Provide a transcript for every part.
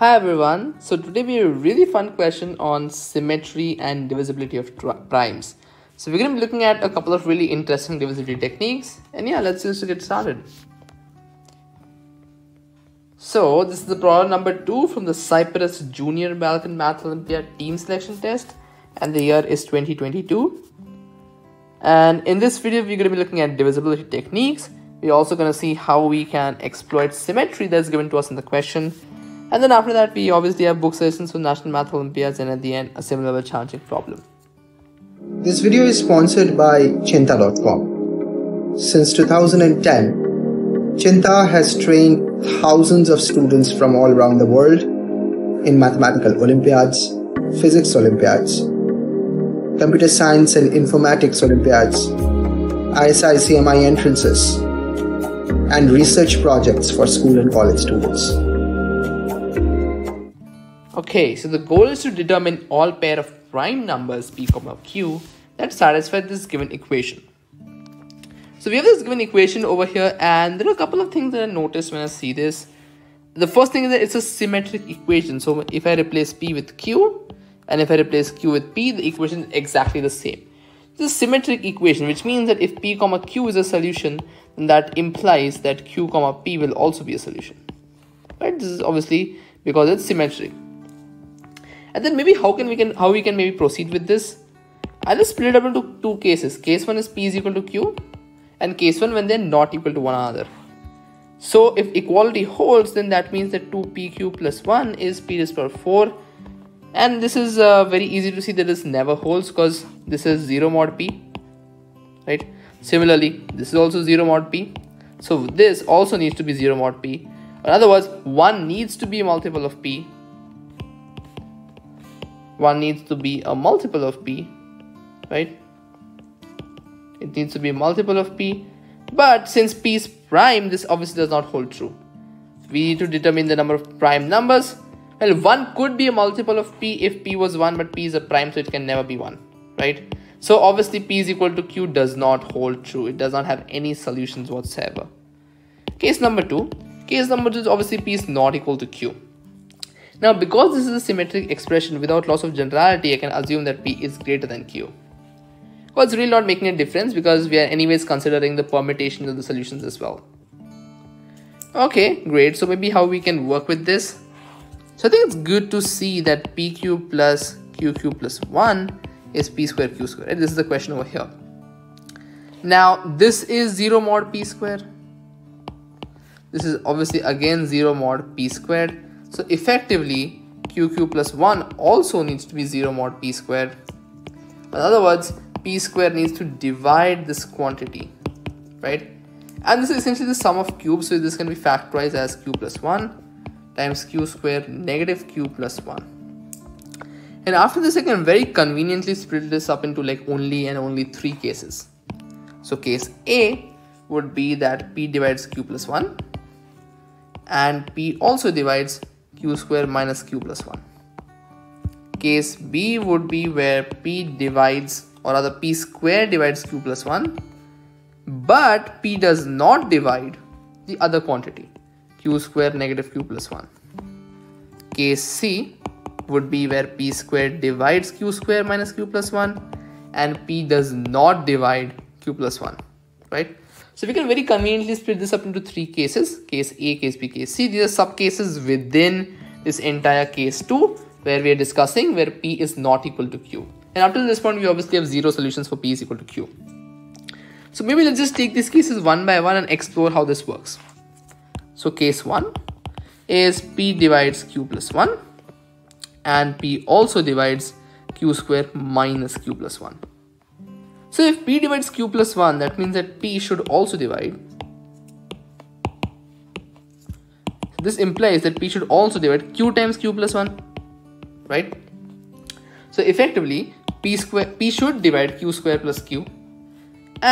Hi everyone. So today we have a really fun question on symmetry and divisibility of primes. So we're going to be looking at a couple of really interesting divisibility techniques and yeah, let's just get started. So this is the problem number 2 from the Cyprus Junior Balkan Math Olympiad team selection test and the year is 2022. And in this video we're going to be looking at divisibility techniques we're also going to see how we can exploit symmetry that's given to us in the question. And then after that, we obviously have book sessions for National Math Olympiads and at the end, a similar but challenging problem. This video is sponsored by Cheenta.com. Since 2010, Cheenta has trained thousands of students from all around the world in mathematical Olympiads, physics Olympiads, computer science and informatics Olympiads, ISI CMI entrances, and research projects for school and college students. Okay, so the goal is to determine all pair of prime numbers p comma q that satisfy this given equation. So we have this given equation over here and there are a couple of things that I noticed when I see this. The first thing is that it's a symmetric equation. So if I replace p with q and if I replace q with p, the equation is exactly the same. It's a symmetric equation, which means that if p comma q is a solution, then that implies that q comma p will also be a solution. Right? This is obviously because it's symmetric. And then maybe how can we can how we can maybe proceed with this? I'll just split it up into two cases. Case one is p is equal to q, and case one when they're not equal to one another. So if equality holds, then that means that 2pq plus 1 is p to power 4 and this is uh, very easy to see that this never holds because this is 0 mod p right similarly this is also 0 mod p so this also needs to be 0 mod p in other words 1 needs to be a multiple of p 1 needs to be a multiple of p right it needs to be a multiple of p but since p is prime this obviously does not hold true we need to determine the number of prime numbers well, 1 could be a multiple of p if p was 1, but p is a prime, so it can never be 1, right? So obviously p is equal to q does not hold true. It does not have any solutions whatsoever. Case number 2. Case number 2 is obviously p is not equal to q. Now because this is a symmetric expression without loss of generality, I can assume that p is greater than q. Well, it's really not making a difference because we are anyways considering the permutation of the solutions as well. Okay, great. So maybe how we can work with this so I think it's good to see that pq plus qq plus 1 is p square q square. Right? This is the question over here. Now this is 0 mod p square. This is obviously again 0 mod p squared. So effectively qq plus 1 also needs to be 0 mod p squared. In other words, p square needs to divide this quantity, right? And this is essentially the sum of cubes, so this can be factorized as q plus 1 times q square negative q plus 1 and after this I can very conveniently split this up into like only and only three cases so case A would be that p divides q plus 1 and p also divides q square minus q plus 1 case B would be where p divides or rather p square divides q plus 1 but p does not divide the other quantity q square negative q plus 1. Case C would be where p square divides q square minus q plus 1 and p does not divide q plus 1, right? So we can very conveniently split this up into three cases, case A, case B, case C. These are subcases within this entire case 2 where we are discussing where p is not equal to q. And up to this point, we obviously have zero solutions for p is equal to q. So maybe let's just take these cases one by one and explore how this works. So case 1 is p divides q plus 1 and p also divides q square minus q plus 1. So if p divides q plus 1 that means that p should also divide. This implies that p should also divide q times q plus 1 right. So effectively p square p should divide q square plus q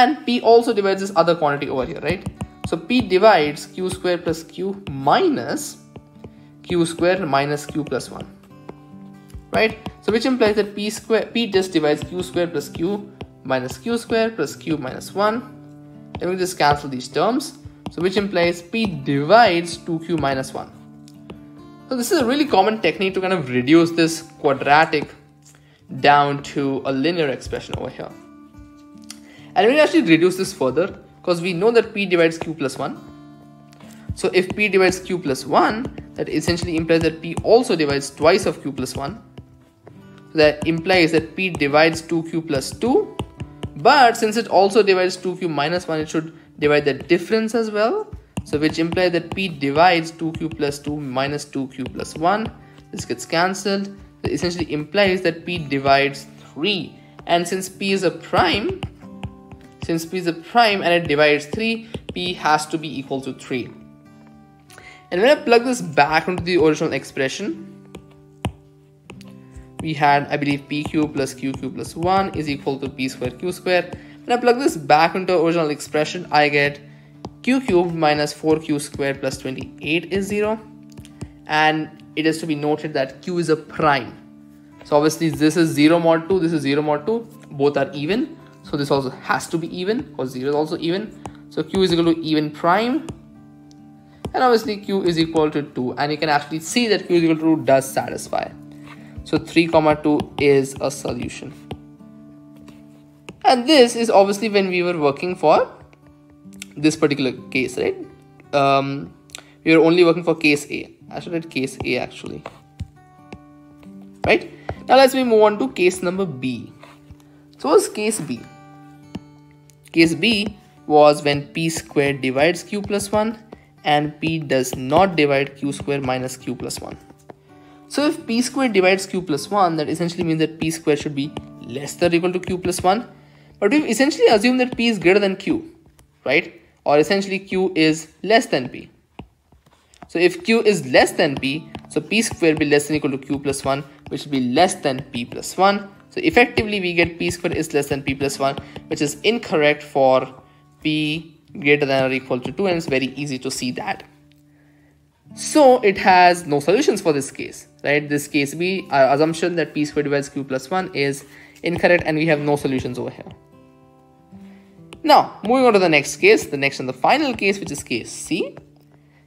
and p also divides this other quantity over here right so P divides Q square plus Q minus Q square minus Q plus 1. Right? So which implies that P square P just divides Q square plus Q minus Q squared plus Q minus 1. Then we just cancel these terms. So which implies P divides 2Q minus 1. So this is a really common technique to kind of reduce this quadratic down to a linear expression over here. And we can actually reduce this further because we know that p divides q plus 1. So if p divides q plus 1, that essentially implies that p also divides twice of q plus 1. So that implies that p divides 2q plus 2. But since it also divides 2q minus 1, it should divide the difference as well. So which implies that p divides 2q plus 2 minus 2q plus 1. This gets cancelled. It essentially implies that p divides 3. And since p is a prime, since p is a prime and it divides 3, p has to be equal to 3. And when I plug this back into the original expression, we had, I believe, pq plus qq plus 1 is equal to p square q square. When I plug this back into original expression, I get q cubed minus 4q squared plus 28 is 0 and it is to be noted that q is a prime. So obviously this is 0 mod 2 this is 0 mod 2 both are even. So this also has to be even because 0 is also even. So q is equal to even prime. And obviously q is equal to 2 and you can actually see that q is equal to 2 does satisfy so 3 comma 2 is a solution and this is obviously when we were working for this particular case, right? Um, we were only working for case A. I should write case A actually. Right? Now let's move on to case number B. So what's case B? Case B was when p squared divides q plus 1 and p does not divide q square minus q plus 1. So if p squared divides q plus 1 that essentially means that p squared should be less than or equal to q plus 1 but we've essentially assume that p is greater than q right or essentially q is less than p. So if q is less than p, so p squared will be less than or equal to q plus 1, which will be less than p plus 1. So effectively we get p squared is less than p plus 1, which is incorrect for p greater than or equal to 2 and it's very easy to see that. So it has no solutions for this case, right? This case B, our assumption that p squared divides q plus 1 is incorrect and we have no solutions over here. Now, moving on to the next case, the next and the final case, which is case C.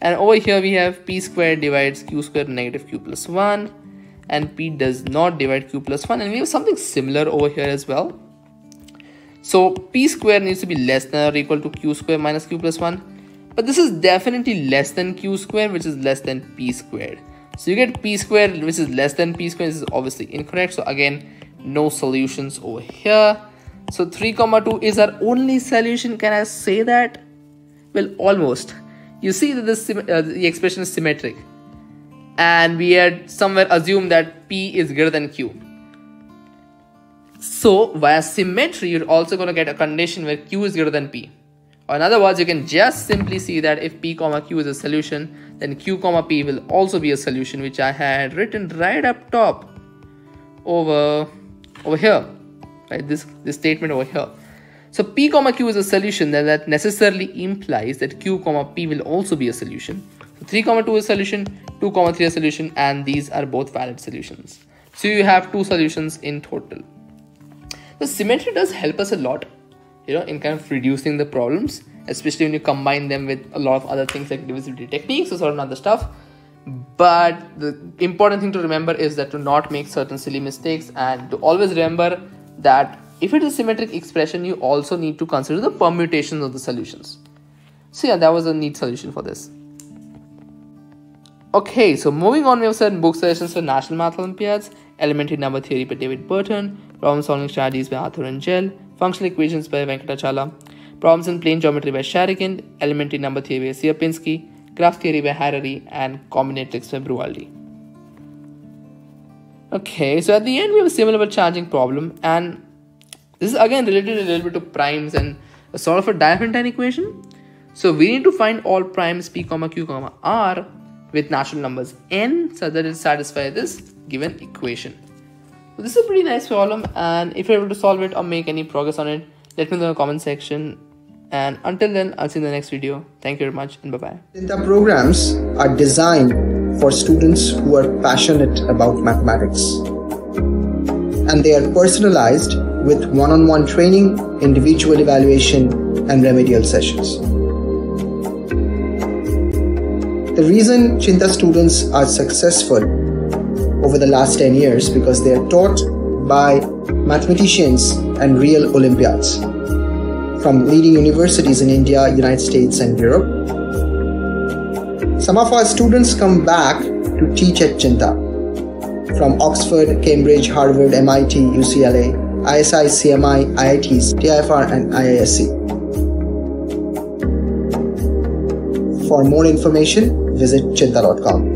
And over here we have p squared divides q squared negative q plus 1 and p does not divide q plus 1 and we have something similar over here as well. So p squared needs to be less than or equal to q squared minus q plus 1 but this is definitely less than q squared which is less than p squared. So you get p squared which is less than p squared this is obviously incorrect so again no solutions over here so 3 comma 2 is our only solution. Can I say that? Well, almost. You see that this, uh, the expression is symmetric. And we had somewhere assumed that P is greater than Q. So via symmetry, you're also going to get a condition where Q is greater than P. Or in other words, you can just simply see that if P comma Q is a solution, then Q comma P will also be a solution, which I had written right up top over, over here right? This, this statement over here. So P comma Q is a solution then that necessarily implies that Q comma P will also be a solution. So 3 comma 2 is a solution, 2 comma 3 is a solution and these are both valid solutions. So you have two solutions in total. The symmetry does help us a lot, you know, in kind of reducing the problems, especially when you combine them with a lot of other things like divisibility techniques or certain other stuff. But the important thing to remember is that to not make certain silly mistakes and to always remember that if it is a symmetric expression, you also need to consider the permutations of the solutions. So yeah, that was a neat solution for this. Okay, so moving on, we have certain book suggestions for National Math Olympiads, Elementary Number Theory by David Burton, Problem Solving Strategies by Arthur Engel, Functional Equations by Venkatachala, Problems in Plane Geometry by Sharygin, Elementary Number Theory by Sierpinski, Graph Theory by Harary, and Combinatorics by Brualdi. Okay, so at the end we have a similar but challenging problem and this is again related a little bit to primes and a sort of a Diophantine equation. So we need to find all primes p q r with natural numbers n so that it satisfies this given equation. This is a pretty nice problem and if you're able to solve it or make any progress on it, let me know in the comment section. And until then, I'll see you in the next video. Thank you very much and bye-bye. The programs are designed for students who are passionate about mathematics. And they are personalized with one on one training, individual evaluation, and remedial sessions. The reason Cheenta students are successful over the last 10 years because they are taught by mathematicians and real Olympiads from leading universities in India, United States, and Europe. Some of our students come back to teach at Cheenta from Oxford, Cambridge, Harvard, MIT, UCLA, ISI, CMI, IITs, TIFR, and IISc. For more information, visit cheenta.com.